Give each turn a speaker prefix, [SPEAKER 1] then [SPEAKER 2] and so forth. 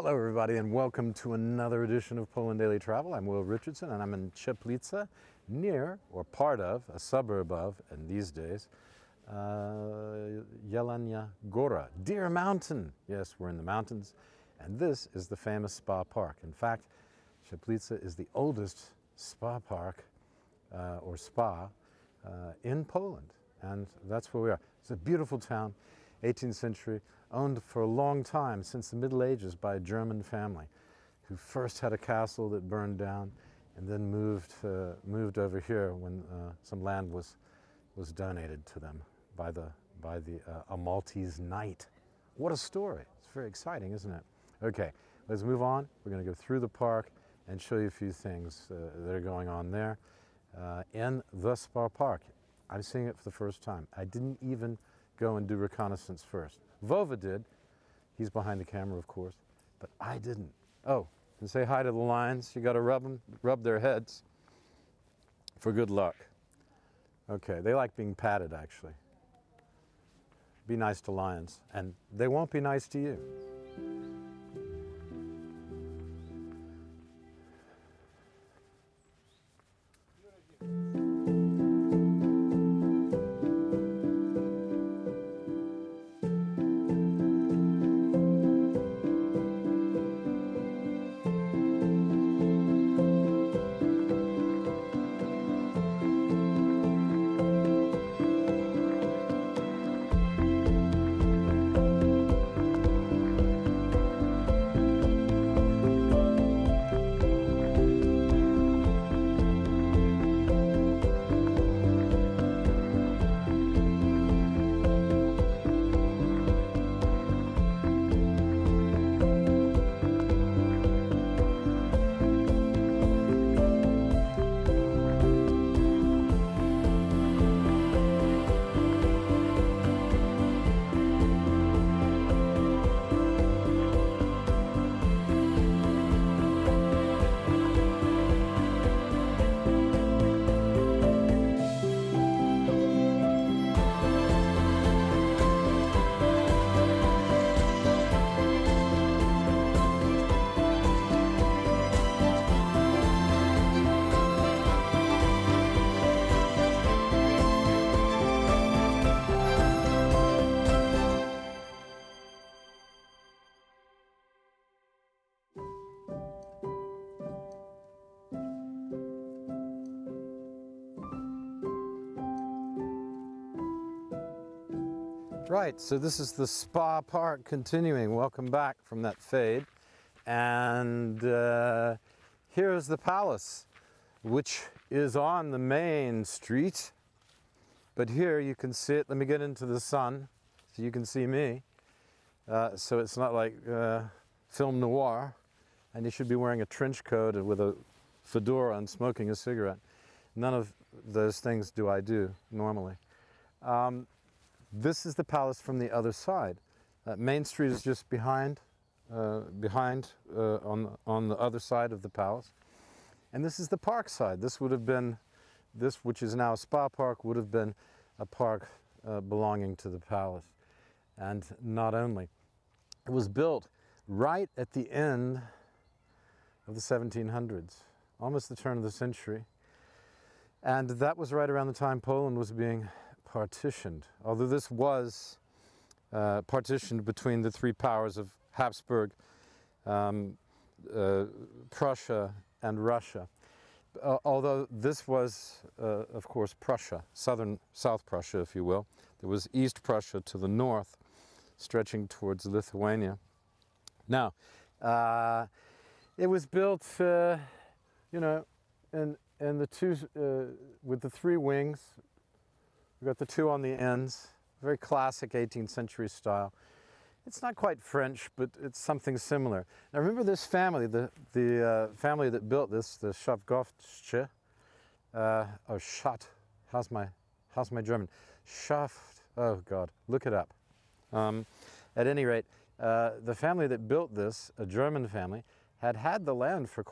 [SPEAKER 1] Hello, everybody, and welcome to another edition of Poland Daily Travel. I'm Will Richardson, and I'm in Cieplice, near or part of a suburb of, in these days, uh, Jelenia Gora, Deer Mountain. Yes, we're in the mountains, and this is the famous spa park. In fact, Cieplice is the oldest spa park uh, or spa uh, in Poland, and that's where we are. It's a beautiful town. 18th century, owned for a long time, since the Middle Ages, by a German family who first had a castle that burned down and then moved, uh, moved over here when uh, some land was, was donated to them by, the, by the, uh, a Maltese knight. What a story. It's very exciting, isn't it? Okay, let's move on. We're going to go through the park and show you a few things uh, that are going on there uh, in the Spa Park. I'm seeing it for the first time. I didn't even go and do reconnaissance first. Vova did. He's behind the camera, of course, but I didn't. Oh, and say hi to the lions. You got to rub them, rub their heads for good luck. Okay, they like being patted, actually. Be nice to lions, and they won't be nice to you. Right, so this is the Spa Park continuing. Welcome back from that fade. And uh, here's the palace, which is on the main street. But here you can see it. Let me get into the sun so you can see me. Uh, so it's not like uh, film noir. And you should be wearing a trench coat with a fedora and smoking a cigarette. None of those things do I do normally. Um, this is the palace from the other side. Uh, Main Street is just behind, uh, behind uh, on, on the other side of the palace. And this is the park side. This would have been, this which is now a spa park, would have been a park uh, belonging to the palace. And not only. It was built right at the end of the 1700s, almost the turn of the century. And that was right around the time Poland was being partitioned. Although this was uh, partitioned between the three powers of Habsburg, um, uh, Prussia, and Russia. Uh, although this was, uh, of course, Prussia, southern South Prussia, if you will. There was East Prussia to the north, stretching towards Lithuania. Now, uh, it was built, uh, you know, in, in the two, with the three wings, We've got the two on the ends, very classic 18th century style. It's not quite French, but it's something similar. Now remember this family, the, the uh, family that built this, the Schaffgoftsche, uh, oh, Schatt, how's my, how's my German? Schaft, oh God, look it up. Um, at any rate, uh, the family that built this, a German family, had had the land for